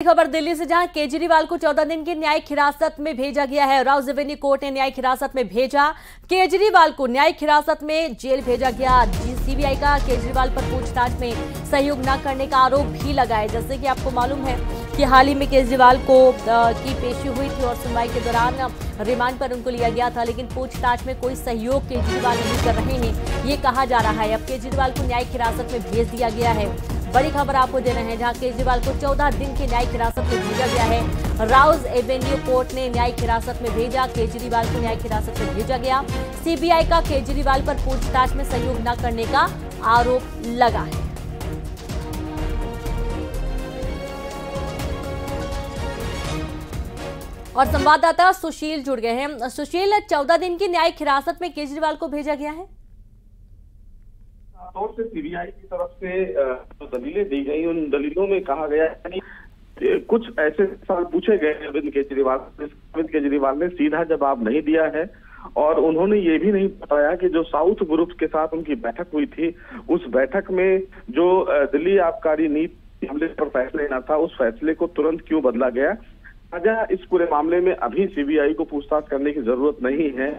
खबर दिल्ली से जहाँ केजरीवाल को 14 दिन की न्यायिक हिरासत में भेजा गया है राउज रेवेन्यू कोर्ट ने न्यायिक हिरासत में भेजा। केजरीवाल को न्यायिक हिरासत में जेल भेजा गया। सीबीआई का केजरीवाल पर पूछताछ में सहयोग न करने का आरोप भी लगाया, जैसे कि आपको मालूम है कि हाल ही में केजरीवाल को की पेशी हुई थी और सुनवाई के दौरान रिमांड पर उनको लिया गया था, लेकिन पूछताछ में कोई सहयोग केजरीवाल नहीं कर रहे हैं, ये कहा जा रहा है। अब केजरीवाल को न्यायिक हिरासत में भेज दिया गया है। बड़ी खबर आपको दे रहे हैं, जहाँ केजरीवाल को 14 दिन की न्यायिक हिरासत में भेजा गया है। राउज एवेन्यू कोर्ट ने न्यायिक हिरासत में भेजा, केजरीवाल को न्यायिक हिरासत में भेजा गया। सीबीआई का केजरीवाल पर पूछताछ में सहयोग न करने का आरोप लगा है। और संवाददाता सुशील जुड़ गए हैं। सुशील, चौदह दिन की न्यायिक हिरासत में केजरीवाल को भेजा गया है? तौर से सीबीआई की तरफ़ से जो दलीलें दी गई, उन दलीलों में कहा गया है कुछ ऐसे सवाल पूछे गए अरविंद केजरीवाल अरविंद केजरीवाल ने सीधा जवाब नहीं दिया है और उन्होंने ये भी नहीं बताया कि जो साउथ ग्रुप के साथ उनकी बैठक हुई थी, उस बैठक में जो दिल्ली आबकारी नीति हमले पर फैसला लेना था, उस फैसले को तुरंत क्यों बदला गया? ताज़ा इस पूरे मामले में अभी सीबीआई को पूछताछ करने की ज़रूरत नहीं है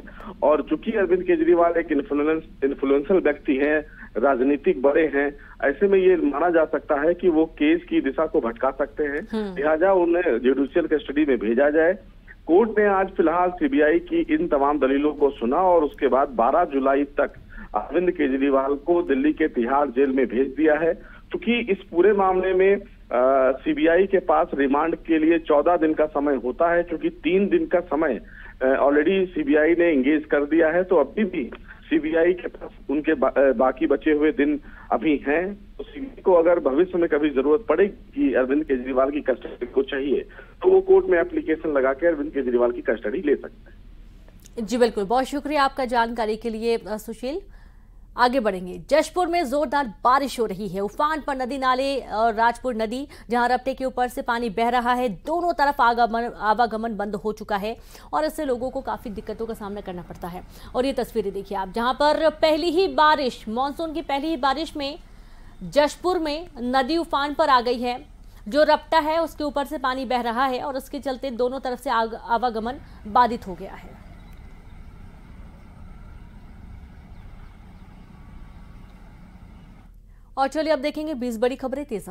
और चूँकि अरविंद केजरीवाल एक इन्फ्लुएंस इन्फ्लुएंसल व्यक्ति हैं राजनीतिक बड़े हैं ऐसे में ये माना जा सकता है कि वो केस की दिशा को भटका सकते हैं। लिहाजा उन्हें जुडिशियल कस्टडी में भेजा जाए। कोर्ट ने आज फ़िलहाल सीबीआई की इन तमाम दलीलों को सुना और उसके बाद 12 जुलाई तक अरविंद केजरीवाल को दिल्ली के तिहाड़ जेल में भेज दिया है। क्योंकि इस पूरे मामले में सीबीआई के पास रिमांड के लिए चौदह दिन का समय होता है क्योंकि तीन दिन का समय ऑलरेडी सीबीआई ने एंगेज कर दिया है तो अभी भी सीबीआई के पास उनके बा, बाकी बचे हुए दिन अभी हैं। तो सीबीआई को अगर भविष्य में कभी ज़रूरत पड़ेगी कि अरविंद केजरीवाल की कस्टडी को चाहिए तो वो कोर्ट में एप्लीकेशन लगा के अरविंद केजरीवाल की कस्टडी ले सकते हैं। जी बिल्कुल। बहुत शुक्रिया आपका जानकारी के लिए सुशील। आगे बढ़ेंगे। जशपुर में जोरदार बारिश हो रही है। उफान पर नदी नाले और राजपुर नदी, जहाँ रपटे के ऊपर से पानी बह रहा है, दोनों तरफ़ आगमन, आवागमन बंद हो चुका है और इससे लोगों को काफ़ी दिक्कतों का सामना करना पड़ता है। और ये तस्वीरें देखिए आप, जहाँ पर पहली ही बारिश, मानसून की पहली ही बारिश में जशपुर में नदी उफान पर आ गई है। जो रपटा है, उसके ऊपर से पानी बह रहा है और उसके चलते दोनों तरफ़ से आवागमन बाधित हो गया है। और चलिए अब देखेंगे बीस बड़ी खबरें तेज